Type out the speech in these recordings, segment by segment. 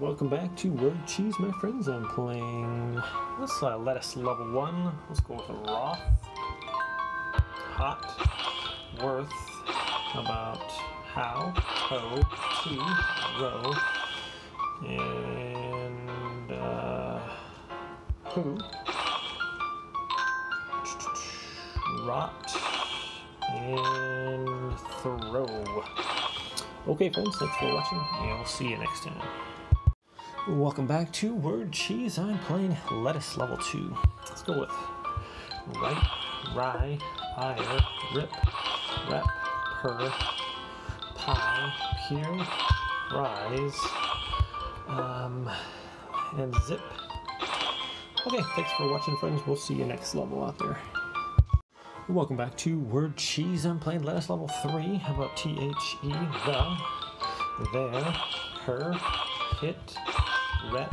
Welcome back to Word Cheese, my friends. I'm playing this uh, lettuce level one. Let's go with a Roth, hot, worth, about how, toe, to, row, and uh, who, rot, and throw. Okay, friends, thanks for watching, and I'll see you next time. Welcome back to Word Cheese. I'm playing Lettuce Level 2. Let's go with right, rye, ire, rip, rep, per, pie, peer, rise, um, and zip. Okay, thanks for watching, friends. We'll see you next level out there. Welcome back to Word Cheese. I'm playing Lettuce Level 3. How about T-H-E, the, there, her, hit, ret,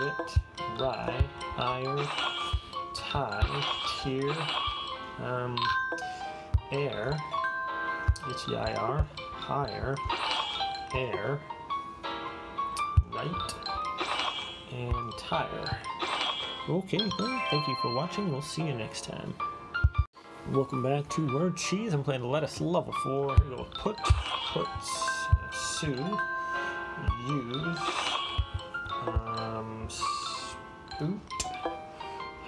writ, rye, ire, tie, tear, um, air, H-E-I-R, higher, air, right, and tire. Okay, well, thank you for watching. We'll see you next time. Welcome back to Word Cheese. I'm playing Lettuce Level 4. Here we go. Put, puts, sue, use, um, spoot.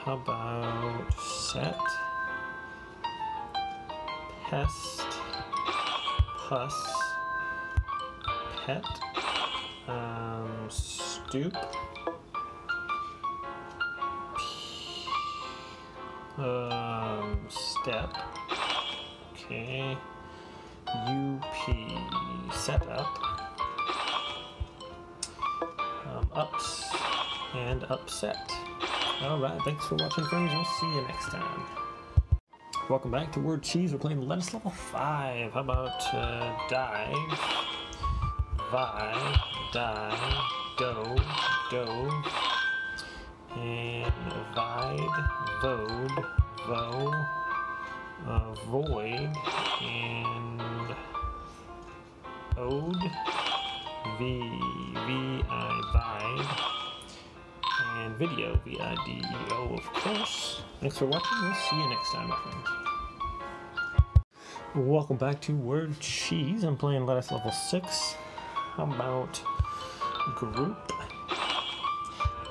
How about set, pest, pus, pet, um, stoop, um, step, okay, UP, setup, ups, and upset. Alright, thanks for watching friends, we'll see you next time. Welcome back to Word Cheese, we're playing Lettuce Level 5. How about uh, dive, vi, die, do, do, and vide, vode, vo, uh, void, and ode, v, vi, vide, and video, V-I-D-E-O, of course. Thanks for watching. We'll see you next time, my friends. Welcome back to Word Cheese. I'm playing Lettuce Level 6. How about group,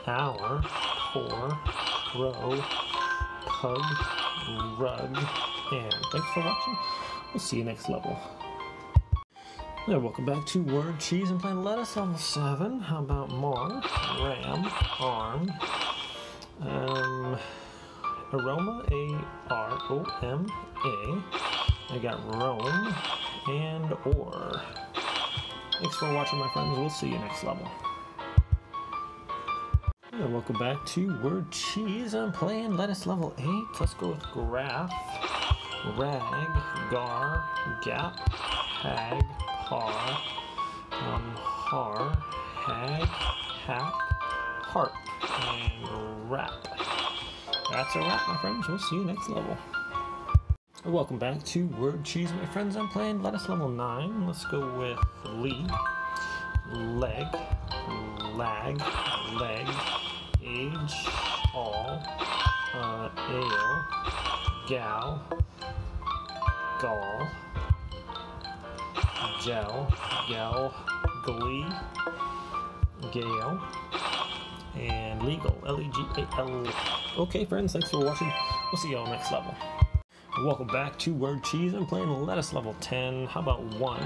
hour, pour, row, pug, rug, and thanks for watching. We'll see you next level. Yeah, welcome back to Word Cheese. I'm playing Lettuce Level 7. How about more? Ram, arm, um, aroma, A-R-O-M-A. I got Rome and or. Thanks for watching, my friends. We'll see you next level. Yeah, welcome back to Word Cheese. I'm playing Lettuce Level 8. Let's go with Graph, Rag, Gar, Gap, Hag, Har, um, Har, Hag, Hap, Harp, and Rap. That's a wrap, my friends. We'll see you next level. Welcome back to Word Cheese, my friends. I'm playing Lettuce Level 9. Let's go with Lee, Leg, Lag, Leg, Age, All, uh, Ale, Gal, Gall, Gel, Gal, Glee, Gale, and Legal, L-E-G-A-L. Okay, friends, thanks for watching. We'll see y'all next level. Welcome back to Word Cheese. I'm playing Lettuce level 10. How about one?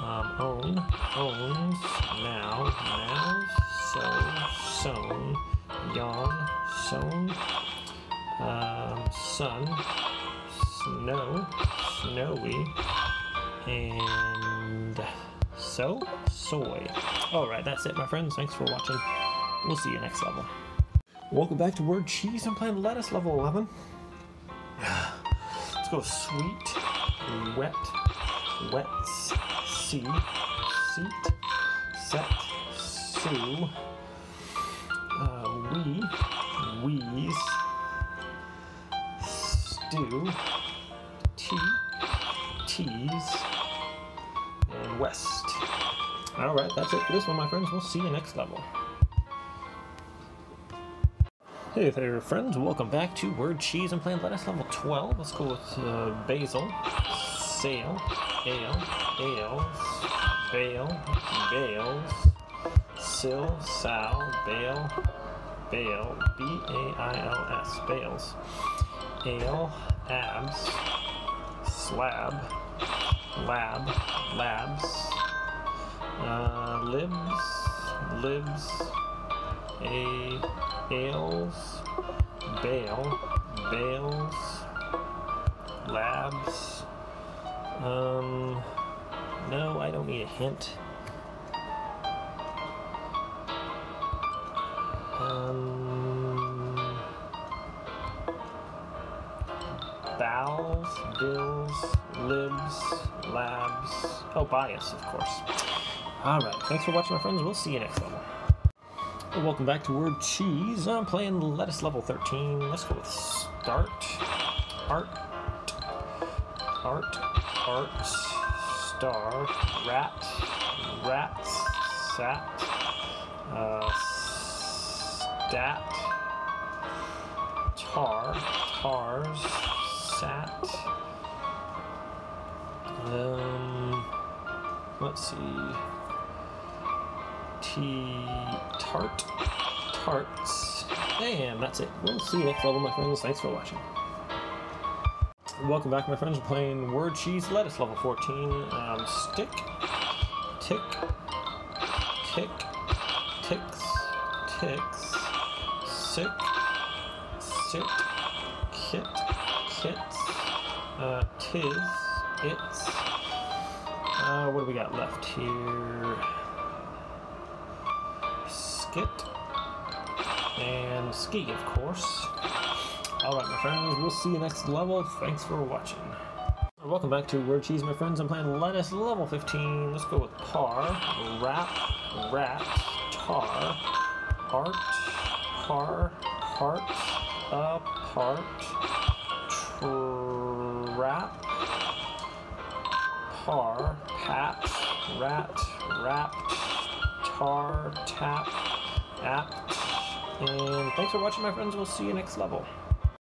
Um, own, owns, now, nows, so, sown, yawn, sown, um, sun, snow, snowy, and so, soy. Alright, that's it, my friends. Thanks for watching. We'll see you next level. Welcome back to Word Cheese. I'm playing Lettuce level 11. Let's go sweet, wet, wets, see, seat, set, sue, uh, we, wheeze, stew, tea, tease, west. Alright, that's it for this one, my friends. We'll see you next level. Hey there, friends. Welcome back to Word Cheese. I'm playing Lettuce level 12. Let's go with uh, Basil, Sale, Ale, Ales, Bale, Bales, Sill, Sal, Bale, Bale, B-A-I-L-S, Bales, Ale, Abs, Slab, Lab, Labs, uh, Libs, Libs, A, Ales, Bale, Bales, Labs, um, no, I don't need a hint. Um, bowels, bills, libs, labs. Oh, bias, of course. Alright, thanks for watching, my friends. We'll see you next level. Welcome back to Word Cheese. I'm playing Lettuce level 13. Let's go with Start, Art, Art, Art, Star, Rat, Rat. Sat, uh, Stat, Tar, Tars, Sat, um, let's see, T, Tart, Tarts, and that's it. We'll see you next level, my friends. Thanks for watching. Welcome back, my friends. We're playing Word Cheese Lettuce level 14. Um, stick, tick, tick, ticks, ticks, sick, sit, kit, kits, uh, tis, it's. Uh, what do we got left here? Skit, and ski, of course. Alright, my friends, we'll see you next level. Thanks for watching. Welcome back to Word Cheese, my friends. I'm playing Lettuce level 15. Let's go with Par, Rap, Rat, Tar, Art, Par, Part, Apart, Rat, Wrapped, Tar, Tap, app. and thanks for watching, my friends. We'll see you next level.